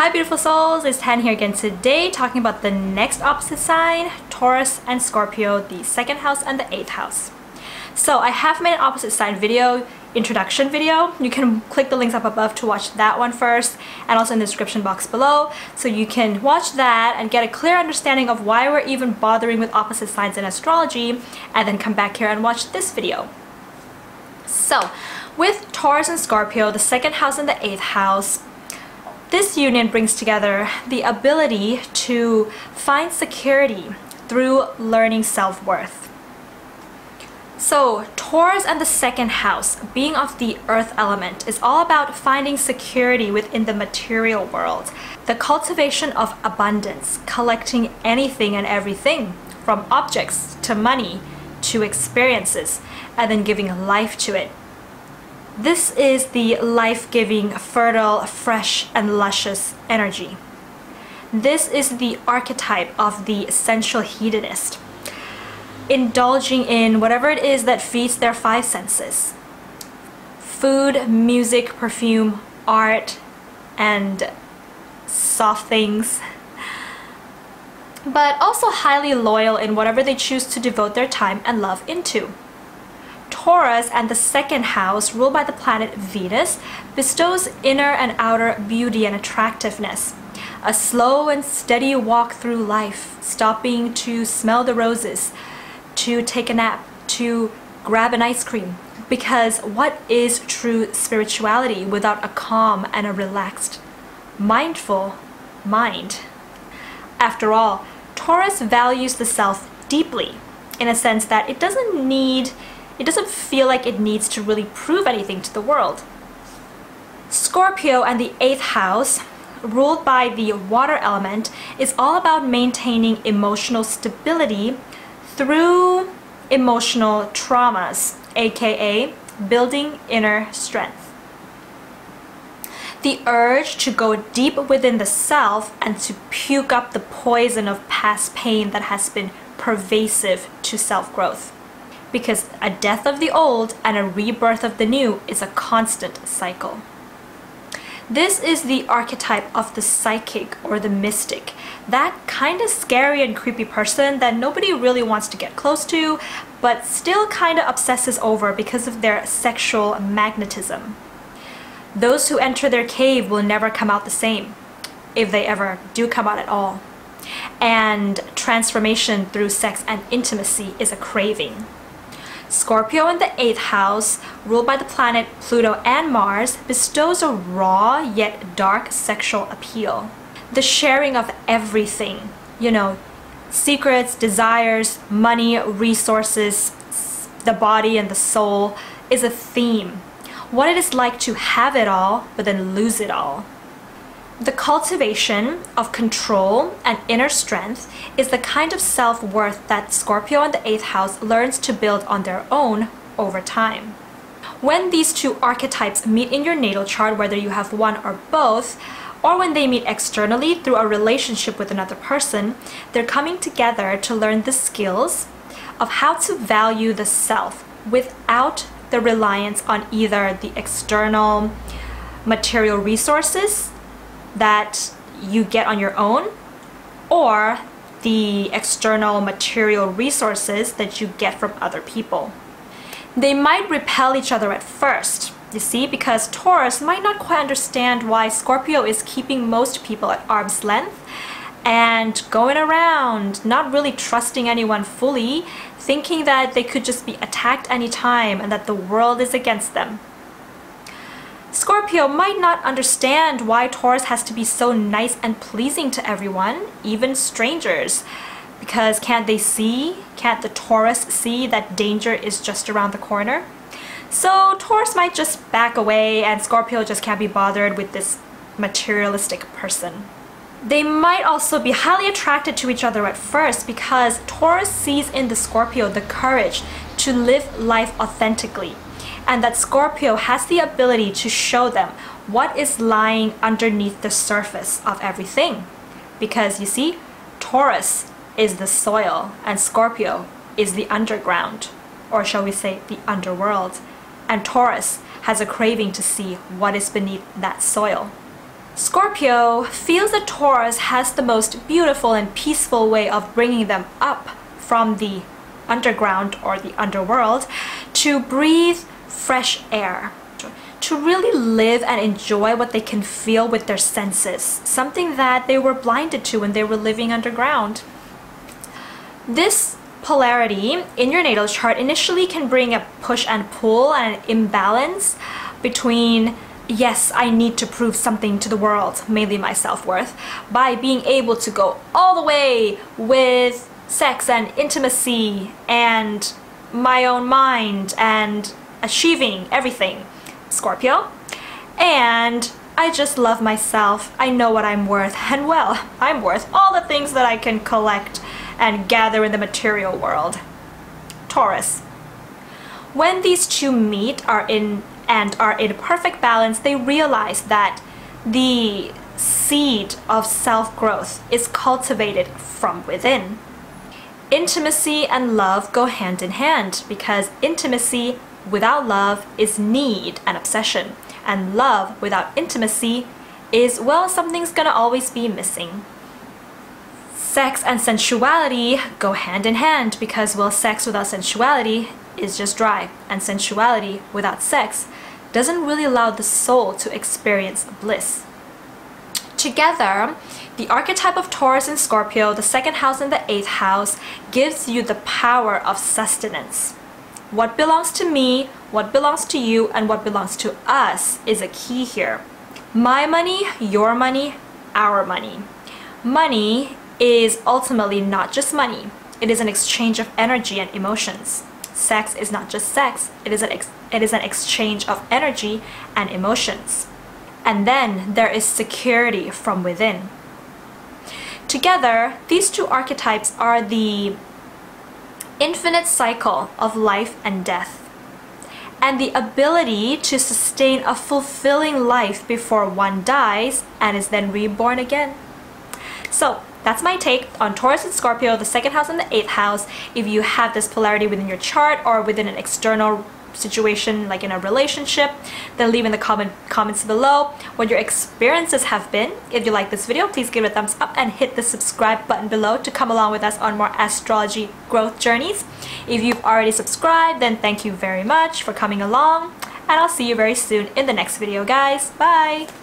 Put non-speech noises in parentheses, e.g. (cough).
Hi beautiful souls, it's Tan here again today talking about the next opposite sign, Taurus and Scorpio, the second house and the eighth house. So I have made an opposite sign video, introduction video. You can click the links up above to watch that one first and also in the description box below. So you can watch that and get a clear understanding of why we're even bothering with opposite signs in astrology and then come back here and watch this video. So with Taurus and Scorpio, the second house and the eighth house, this union brings together the ability to find security through learning self-worth. So Taurus and the second house, being of the earth element, is all about finding security within the material world. The cultivation of abundance, collecting anything and everything, from objects to money to experiences, and then giving life to it this is the life-giving, fertile, fresh, and luscious energy. This is the archetype of the essential hedonist, indulging in whatever it is that feeds their five senses. Food, music, perfume, art, and soft things. But also highly loyal in whatever they choose to devote their time and love into. Taurus and the second house, ruled by the planet Venus, bestows inner and outer beauty and attractiveness. A slow and steady walk through life, stopping to smell the roses, to take a nap, to grab an ice cream. Because what is true spirituality without a calm and a relaxed, mindful mind? After all, Taurus values the self deeply, in a sense that it doesn't need it doesn't feel like it needs to really prove anything to the world. Scorpio and the 8th house, ruled by the water element, is all about maintaining emotional stability through emotional traumas, aka building inner strength. The urge to go deep within the self and to puke up the poison of past pain that has been pervasive to self-growth because a death of the old and a rebirth of the new is a constant cycle. This is the archetype of the psychic or the mystic, that kind of scary and creepy person that nobody really wants to get close to, but still kind of obsesses over because of their sexual magnetism. Those who enter their cave will never come out the same, if they ever do come out at all. And transformation through sex and intimacy is a craving. Scorpio in the 8th house, ruled by the planet Pluto and Mars, bestows a raw yet dark sexual appeal. The sharing of everything, you know, secrets, desires, money, resources, the body and the soul is a theme. What it is like to have it all, but then lose it all. The cultivation of control and inner strength is the kind of self-worth that Scorpio in the 8th house learns to build on their own over time. When these two archetypes meet in your natal chart, whether you have one or both, or when they meet externally through a relationship with another person, they're coming together to learn the skills of how to value the self without the reliance on either the external material resources that you get on your own or the external material resources that you get from other people. They might repel each other at first, you see, because Taurus might not quite understand why Scorpio is keeping most people at arm's length and going around, not really trusting anyone fully, thinking that they could just be attacked anytime and that the world is against them. Scorpio might not understand why Taurus has to be so nice and pleasing to everyone, even strangers. Because can't they see? Can't the Taurus see that danger is just around the corner? So Taurus might just back away and Scorpio just can't be bothered with this materialistic person. They might also be highly attracted to each other at first because Taurus sees in the Scorpio the courage to live life authentically and that Scorpio has the ability to show them what is lying underneath the surface of everything. Because you see, Taurus is the soil and Scorpio is the underground, or shall we say the underworld. And Taurus has a craving to see what is beneath that soil. Scorpio feels that Taurus has the most beautiful and peaceful way of bringing them up from the underground or the underworld to breathe fresh air to really live and enjoy what they can feel with their senses, something that they were blinded to when they were living underground. This polarity in your natal chart initially can bring a push and pull and an imbalance between yes, I need to prove something to the world, mainly my self-worth, by being able to go all the way with sex and intimacy and my own mind and achieving everything. Scorpio. And I just love myself. I know what I'm worth. And well, (laughs) I'm worth all the things that I can collect and gather in the material world. Taurus. When these two meet are in and are in perfect balance, they realize that the seed of self-growth is cultivated from within. Intimacy and love go hand in hand because intimacy without love is need and obsession, and love without intimacy is, well, something's gonna always be missing. Sex and sensuality go hand in hand because, well, sex without sensuality is just dry, and sensuality without sex doesn't really allow the soul to experience bliss. Together, the archetype of Taurus and Scorpio, the second house and the eighth house, gives you the power of sustenance. What belongs to me, what belongs to you, and what belongs to us is a key here. My money, your money, our money. Money is ultimately not just money. It is an exchange of energy and emotions. Sex is not just sex, it is an, it is an exchange of energy and emotions. And then there is security from within. Together, these two archetypes are the infinite cycle of life and death, and the ability to sustain a fulfilling life before one dies and is then reborn again. So, that's my take on Taurus and Scorpio, the second house and the eighth house. If you have this polarity within your chart or within an external situation like in a relationship then leave in the comment comments below what your experiences have been. If you like this video please give it a thumbs up and hit the subscribe button below to come along with us on more astrology growth journeys. If you've already subscribed then thank you very much for coming along and I'll see you very soon in the next video guys. Bye